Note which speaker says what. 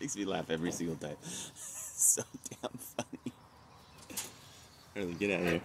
Speaker 1: Makes me laugh every single time. so damn funny. Early, get out of here.